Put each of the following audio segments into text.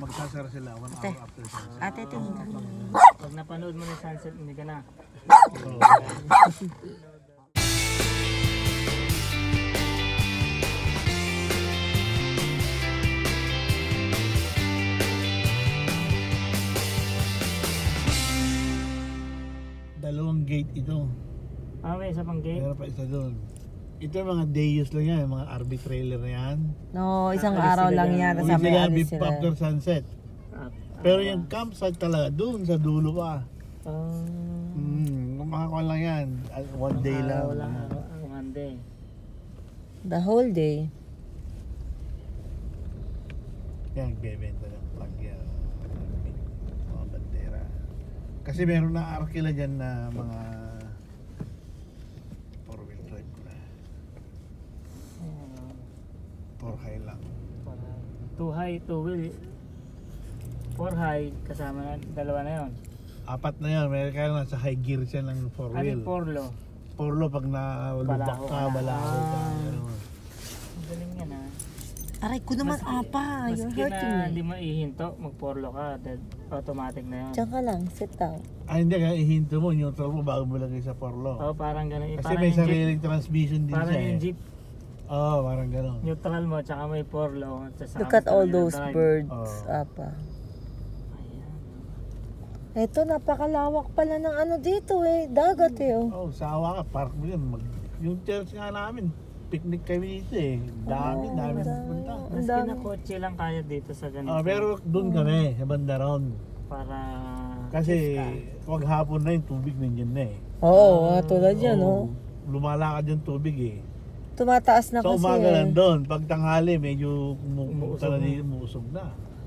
magsasara sila one hour after sunset. Ate, tingnan. Pag napanood mo na sunset, hindi ka na. ito. Ah, may isa pang gate. Meron pa isa doon. Ito yung mga day use lang yan, yung mga RV trailer na yan. No, isang Alis araw sila lang dyan. yan. Uwi Kasama sila yung alis before sila. after sunset. Ah, Pero yung campsite talaga, doon sa dulo pa. ah, Hmm, makakuha lang yan. Ah, One day araw lang. lang. araw- ah, One day. The whole day. Yan, bebenta ng pag yan. Mga bandera. Kasi meron na arkila dyan na mga 4 high lang. Two high, two wheel. Four high, kasama na, dalawa na yon. Apat na yun, meron kayo na sa high gear siya ng 4 ano wheel. yung four low? Four low pag nalubak Balaho ka, na. balaho ka. Ah. ganun. Ang galing yan ah. Aray ko naman, apa, you're Maski na hindi me. mo ihinto, mag forlo ka, dahil automatic na yun. Diyan ka lang, sit down. Ah, hindi kaya ihinto mo, neutral mo bago mo lagay sa 4 low. Oh, parang ganun. Kasi parang may yung jeep, transmission din parang siya yung eh. jeep, Oo, parang gano'n. neutral mo, tsaka may tsaka Look at all those birds, Oh. apa. Ayan. Eto, napakalawak pala ng ano dito eh. Dagat eh. Oh. Oh, sa awa ka, park mo yan. Mag, yung church nga namin, picnic kami dito eh. Dami, Oh, dami pupunta. Ang Maski dami. na kotse lang kaya dito sa ganito. Ah, pero doon kami, sa Bandaron. Para... Kasi wag hapon na yung tubig nandiyan na eh. Oo, oh, tulad yan, oh. Lumalakad yung tubig eh. Tumataas na Sa kasi umaga eh. nandun, pag tanghali medyo Umuusog na. na. Umuusog na.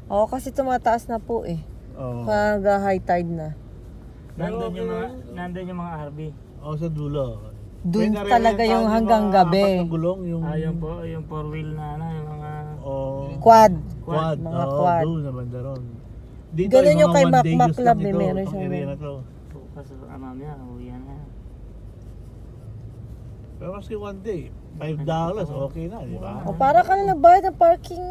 Oo, kasi tumataas na po eh. Oo. Pag uh, high tide na. Nandun yung mga, nandun yung mga RV. Oo, sa dulo. May narerentahan talaga yung hanggang mga gabi. Apat na gulong, yung... Ah, yung, po, yung four wheel na ano, yung mga... Oh, Quad. quad. Mga Oo, quad. doon sa Bandaron. Dito Ganun yung kay Mac Mac Club, eh, ito, meron siyang ganun. na to. Bukas, ano mamaya, uwi na. Pero maski one day, five dollars, okay na, di ba? O para ka na nagbayad ng parking.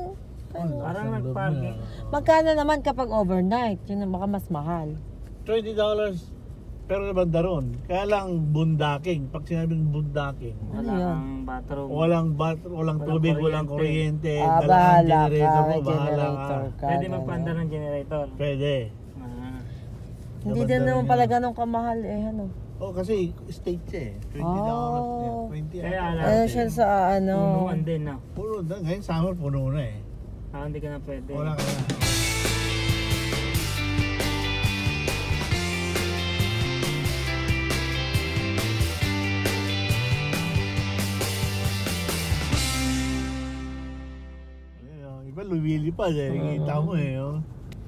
Ano? Parang nag-parking. na. Magkano naman kapag overnight? Yun ang baka mas mahal. 20 dollars pero naman daron. Kaya lang bundaking. Pag sinabing bundaking, Wala Ano yun? kang bathroom. walang bat, walang Walang tubig, walang kuryente. Ah, dalaan bahala ka. generator mo, May bahala generator ka. ka. Pwede ganun. magpanda ng generator. Pwede. Ah. Hindi din naman pala ganun kamahal eh. Ano? Oh, kasi state siya eh. 20 dollars. Oh. Yeah, 20 Kaya alam. Ano siya sa ano? Punuan din, no? Puno na. Ngayon summer, puno na eh. Ah, hindi ka na pwede. Wala ka na. Iba lumilipad eh. Kita mo eh. Oh.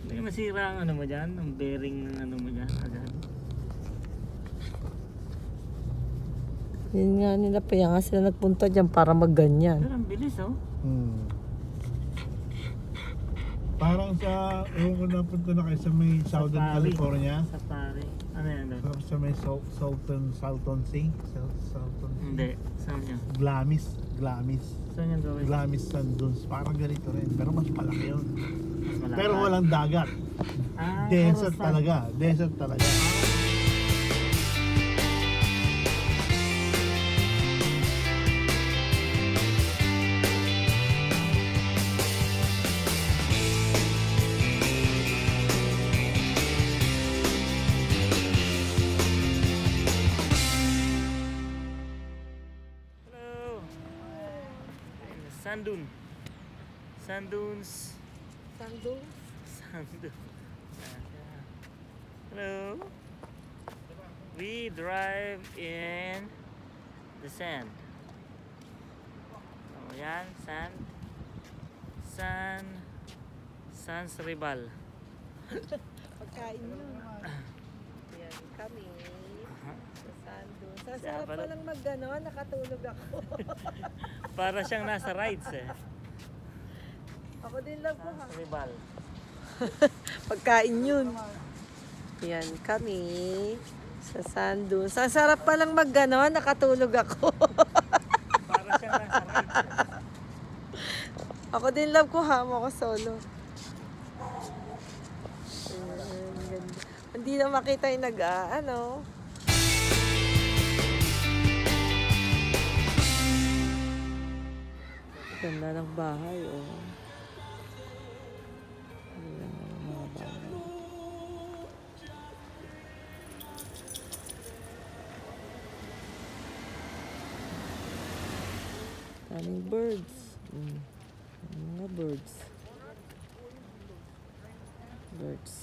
Hindi masira ang ano mo dyan, ang bearing ng ano mo dyan. Agad. Yun nga nila pa yan nga sila nagpunta dyan para magganyan. Pero ang bilis, oh. Hmm. Parang sa, ewan ko napunta na kayo sa may Southern Safari. California. Safari. Ano yan doon? Sa, may Sal- Salton, Salton Sea. Sal- Salton Sea. Hindi. Saan yan? Glamis. Glamis. Saan yan gawin? Glamis Sand Dunes. Parang ganito rin. Pero mas malaki yun. Mas malapad. Pero walang dagat. Ah, Desert puro sand. talaga. Desert talaga. Sand dune. Sand dunes. Sando? Sand dune. Hello. We drive in the sand. Oh, yan, sand. San Sans Ribal. Pagkain yun. Yan kami. Sa Sando. Sa Kaya sarap pala- palang mag ano, nakatulog ako. Para siyang nasa rides eh. Ako din lang po ha. Ribal. Pagkain yun. Yan kami sa sandun. Sa sarap pa lang mag ganon, nakatulog ako. Para siyang nasa right. ako din love ko ha, mo ko solo. Ayan, ganda. Hindi na makita yung nag, ah, ano. Ganda ng bahay, oh. Ganda ng mga bahay. Daming birds. Mm. Mga birds. Birds.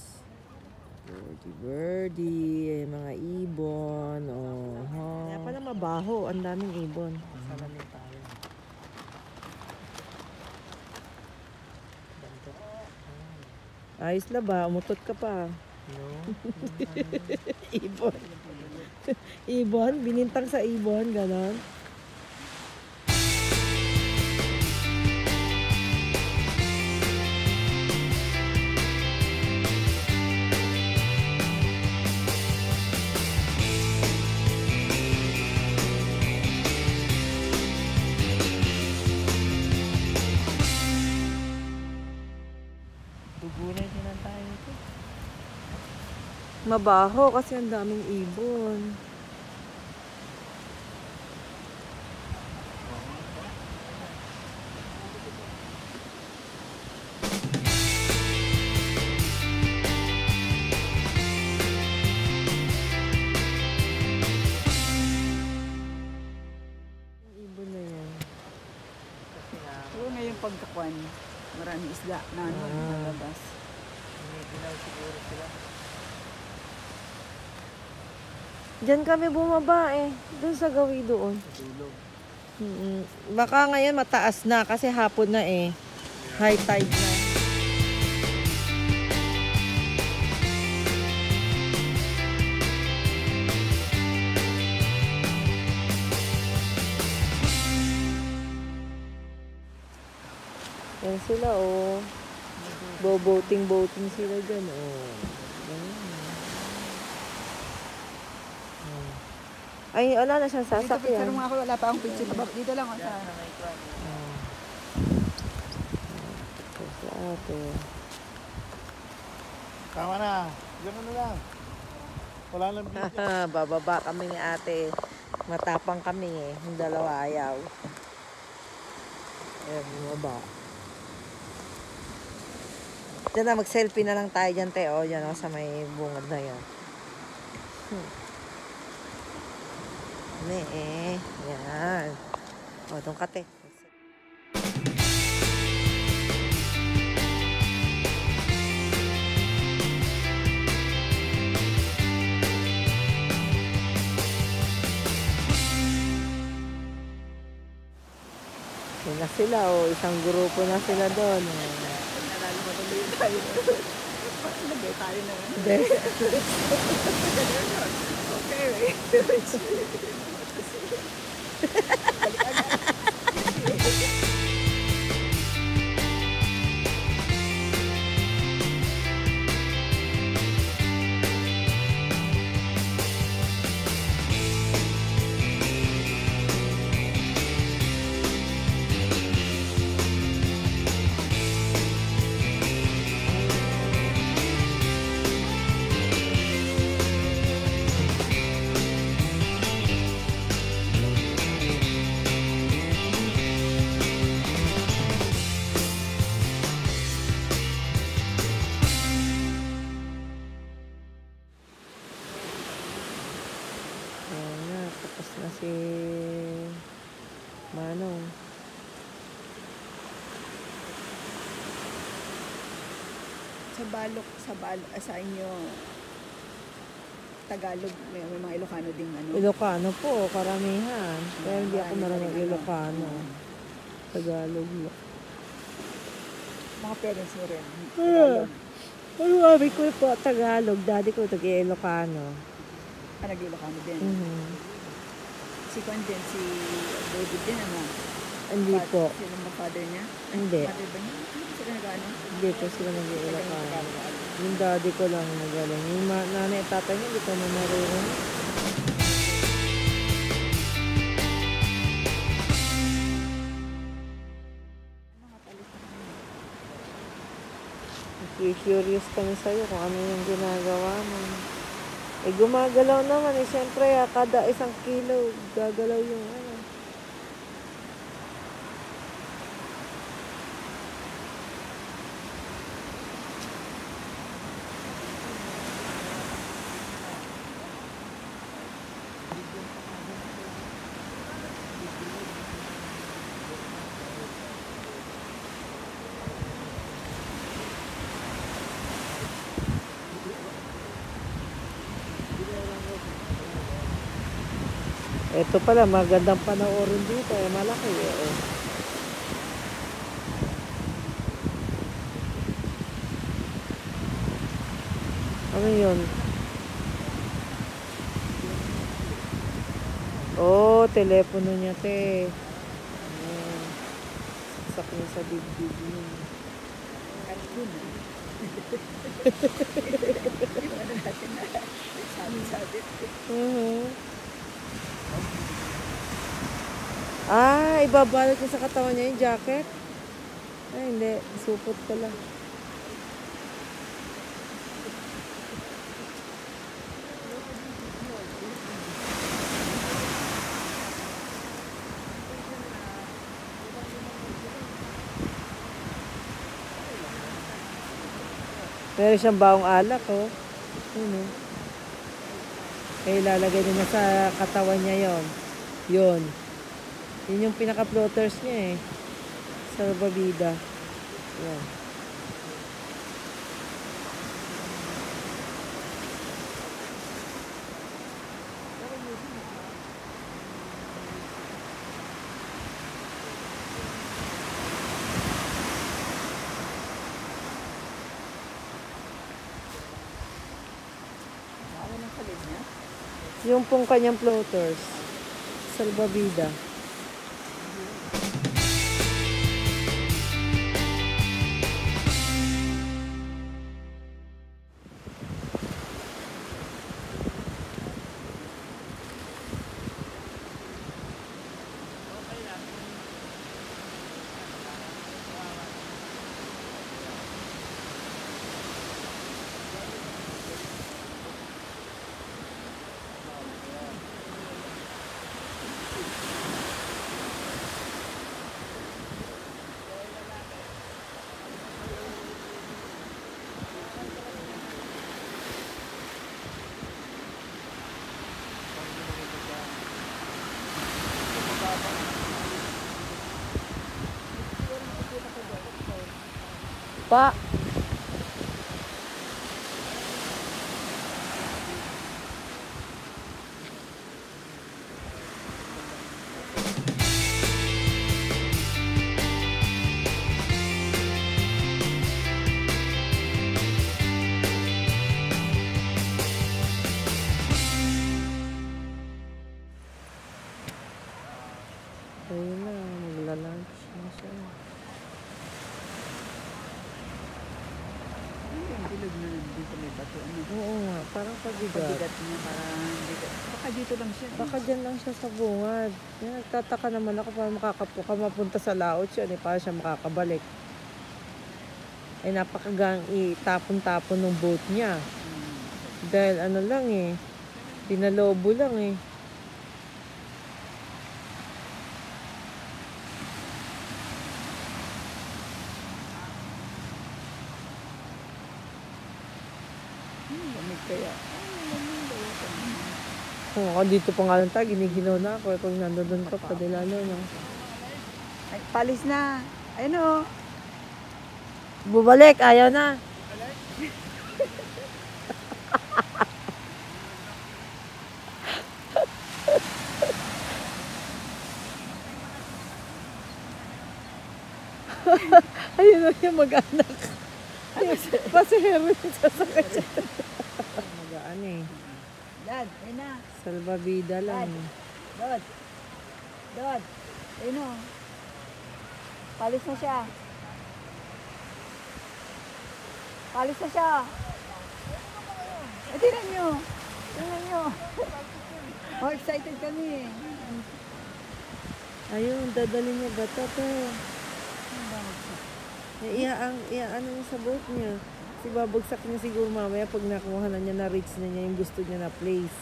Birdie, birdie. Mga ibon. Oh. Kaya pala mabaho. Ang daming ibon. Salamin tayo. Ayos na ba? Umutot ka pa. No? ibon. ibon? Binintang sa ibon? Ganon? Mabaho kasi ang daming ibon. Pagkakuan, maraming isda na ano, Ah. nalabas. Giniginaw siguro sila. Diyan kami bumaba eh. Doon sa gawi doon. Dulog. Mm, Baka ngayon mataas na kasi hapon na eh. High tide na. Yan sila oh. Bo-boating boating sila dyan oh. Ayan. Oh. Ay, wala na siyang Dito picture sasakyan. mo ako, wala pa akong picture. Dito lang ako sa... Na may kwan. Ito si ate. Tama na. Ganun na lang. Wala lang video. Bababa kami ni ate. Matapang kami eh. Yung dalawa ayaw. Ayan, bumaba. Diyan na, mag-selfie na lang tayo dyan, te. O, yan o, sa may bungad na yan. Hmm. Ne, eh. Yan. O, doon ka, te. Yun na sila, o. Isang grupo na sila doon. O. Nalala mo tuloy tayo. Lagay tayo na. Hindi. クリームゲットの1位。Sa balok, sa balok, sa inyo, Tagalog, may, may mga Ilocano ding ano. Ilocano po, karamihan. Pero hindi ako Marami ano. Ilocano. Tagalog lang. Mga parents mo rin. Ah. Tagalog. Ang mami ko po, Tagalog. Daddy ko, taga-Ilocano. Ah, nag-Ilocano din. Mhm. Si Kwan din, si David din, ano. Hindi po. Sino ba father niya? Hindi. Father ba niya? Hindi sila nag-ano? Hindi ko sila nag-iilakaran. Yung daddy ko lang magaling. Yung nanay at tatay niya, hindi ko na marunong. Curious kami sa'yo kung ano yung ginagawa mo. Eh, gumagalaw naman. Eh, siyempre, ah, kada isang kilo, gagalaw yung ano. Ito pala, magandang panoorin dito. Eh, malaki eh. Oh. Ano yun? Oh, telepono niya, te. Ayan. Saksak niya sa dibdib niya. Sabi-sabi. Mhm. Ah, ibabalot niya sa katawan niya yung jacket? Ay, hindi. Supot pala. Meron siyang baong alak, oh. Yun, oh. Eh, ilalagay niya sa katawan niya yon. Yun. Yun yung pinaka-floaters niya eh. Sa babida. Yan. Yung pong kanyang floaters. Salbabida. Pa! Bilog na nandito may bato? Ano? Oo nga, parang pabigat. Pabigat niya parang bigat. Baka dito lang siya. eh. Baka dyan lang siya sa bungad. Yan, nagtataka naman ako para makakapuka mapunta sa laot siya. Eh, para siya makakabalik. Eh, napakagang itapon-tapon ng boat niya. Hmm. Dahil ano lang eh, pinalobo lang eh. Hmm, lamig kaya. Ay, lamig kaya. Kung ako dito pa nga lang tayo, giniginaw na ako. Kung nandun ka pa, dilalo no. Ay, palis na. Ayun o. Bubalik, ayaw na. Ayun na yung mag-anak. Pasahero yung sasakay siya. Magaan eh. Dad, ayun na. Salvavida lang. Dad. Dad. Dad. Ayun o. Palis na siya. Palis na siya. Eh, tingnan nyo. Tingnan nyo. Oh, excited kami. Ayun, dadalhin niya ba ito? te? Eh, Iya, ang, iya, ano niya sa boat niya. Si babagsak niya siguro mamaya pag nakuha na niya, na-reach na niya yung gusto niya na place.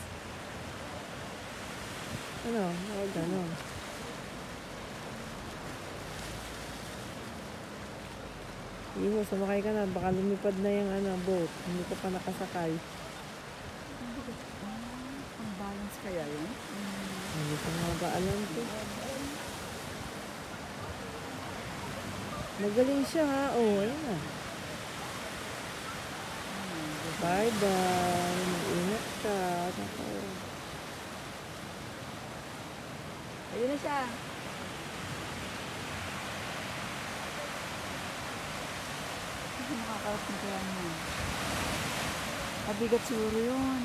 Ano? Huwag ganon. Iho, sumakay ka na. Baka lumipad na yung ano, boat. Hindi ka pa nakasakay. Ang balance kaya yun? Hindi ko nga ba alam ko. Magaling siya ha. Oh, ayun na. Bye-bye. Mag-ingat ka. Nako. Ayun na siya. Hindi makakarap na kaya mo. Mabigat siguro yun.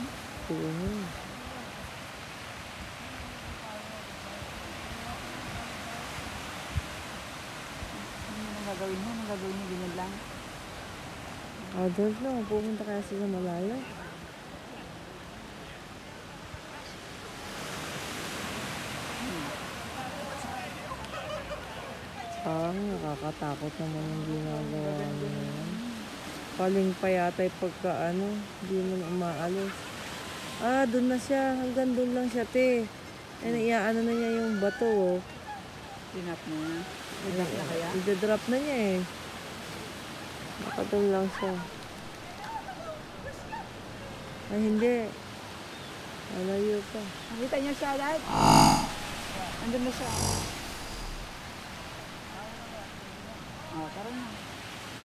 Oo. Ano mo gagawin mo? Ano gagawin mo? Ganyan lang. Don't know. Pupunta kaya sila malayo. Ah, nakakatakot naman yung ginagawa niya. Paling pa yata yung pagka ano, hindi mo na umaalis. Ah, doon na siya. Hanggang doon lang siya, te. Eh, naiyaano na niya yung bato, oh. Tinap mo na. Tinap na kaya? Ida-drop na niya eh. Baka doon lang siya. Ay, hindi. Malayo pa. Nakita niyo siya, Dad? Andun na siya. Oh, tara na.